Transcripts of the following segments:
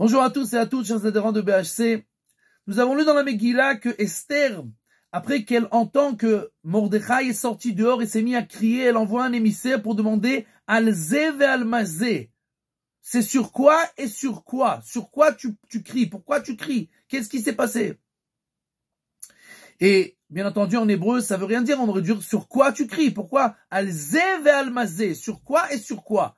Bonjour à tous et à toutes, chers adhérents de BHC. Nous avons lu dans la Megillah que Esther, après qu'elle entend que Mordechai est sorti dehors et s'est mis à crier, elle envoie un émissaire pour demander Al-Zev al-Mazé. C'est sur quoi et sur quoi? Sur quoi tu, tu cries? Pourquoi tu cries? Qu'est-ce qui s'est passé? Et bien entendu, en hébreu, ça veut rien dire. On aurait dû dire sur quoi tu cries? Pourquoi Al-Zev al-Mazé. Sur quoi et sur quoi?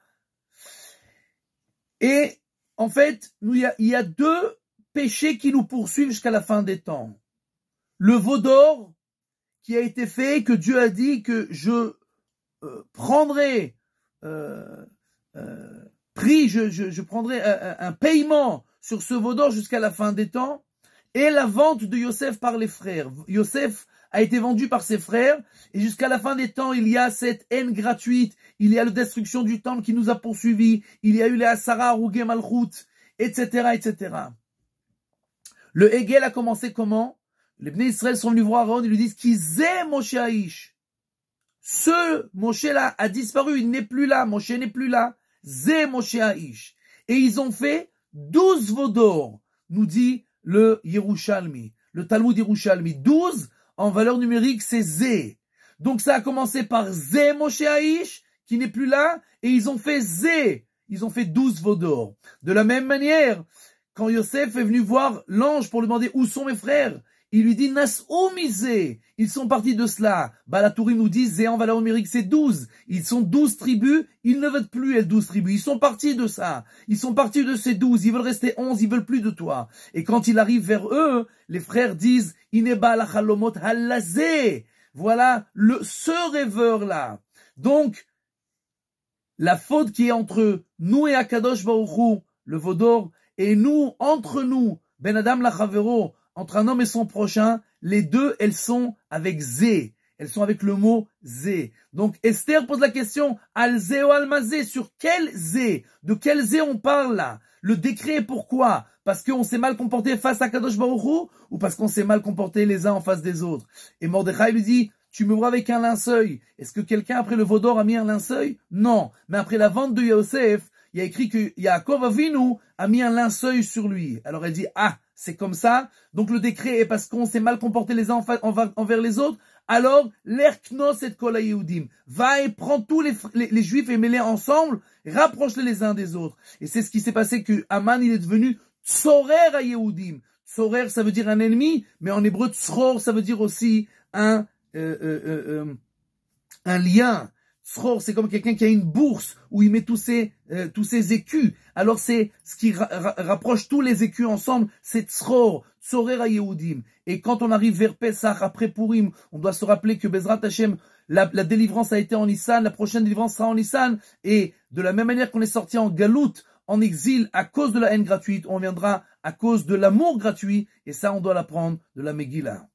Et en fait, il y, a, deux péchés qui nous poursuivent jusqu'à la fin des temps. Le veau d'or qui a été fait, que Dieu a dit que je euh, prendrai euh, euh, prix, je, prendrai un, paiement sur ce veau d'or jusqu'à la fin des temps, et la vente de Yosef par les frères. Yosef a été vendu par ses frères, et jusqu'à la fin des temps, il y a cette haine gratuite, il y a la destruction du temple qui nous a poursuivis, il y a eu les Asara, Rougé, Malchut, etc., etc. Le Hegel a commencé comment? Les Bnei Israël sont venus voir Aaron, ils lui disent qu'ils aiment Moshe Aïch. Ce Moshe-là a disparu, il n'est plus là, Moshe n'est plus là. Zé Moshe Aïch. Et ils ont fait douze vaudors, nous dit le Yerushalmi, le Talmud Yerushalmi. Douze en valeur numérique, c'est Zé. Donc ça a commencé par Zé Moshe Aïch, qui n'est plus là, et ils ont fait Zé. Ils ont fait douze veaux d'or. De la même manière, quand Yosef est venu voir l'ange pour lui demander où sont mes frères, il lui dit Nas Omizé. Ils sont partis de cela. Balatourim nous dit Zé en valeur numérique c'est douze. Ils sont douze tribus. Ils ne veulent plus être douze tribus. Ils sont partis de ça. Ils sont partis de ces douze. Ils veulent rester onze. Ils veulent plus de toi. Et quand il arrive vers eux, les frères disent Ineba la chalomot halazé. Voilà le, ce rêveur là. Donc, la faute qui est entre nous et Akadosh Baruchou, le Vaudor, et nous, entre nous, Ben Adam Lachavero, entre un homme et son prochain, les deux, elles sont avec Zé. Elles sont avec le mot Zé. Donc Esther pose la question, al Zé ou al Mazé, sur quel Zé De quel Zé on parle là? Le décret pourquoi? Parce qu'on s'est mal comporté face à Kadosh Baruchou ou parce qu'on s'est mal comporté les uns en face des autres? Et Mordechai lui dit, tu me vois avec un linceul. Est-ce que quelqu'un après le Vaudor a mis un linceul? Non. Mais après la vente de Yosef, il y a écrit que Yaakov Avinu a mis un linceul sur lui. Alors elle dit, ah, c'est comme ça. Donc le décret est parce qu'on s'est mal comporté les uns envers les autres. Alors, l'Erknos et Kol Va et prend tous les, juifs et met-les ensemble, rapproche-les les uns des autres. Et c'est ce qui s'est passé que Aman, il est devenu Tsorer à Yehudim. Tsorer, ça veut dire un ennemi, mais en hébreu, Tzror, ça veut dire aussi un, euh, euh, euh, un lien. C'est comme quelqu'un qui a une bourse où il met tous ses, tous ses écus. Alors c'est ce qui rapproche tous les écus ensemble, c'est tzror, tzorer Yehudim. Et quand on arrive vers Pesach, après Purim, on doit se rappeler que Bezrat Hashem, la, délivrance a été en Nissan, la prochaine délivrance sera en Nissan. Et de la même manière qu'on est sorti en Galout, en exil, à cause de la haine gratuite, on viendra à cause de l'amour gratuit. Et ça, on doit l'apprendre de la Megillah.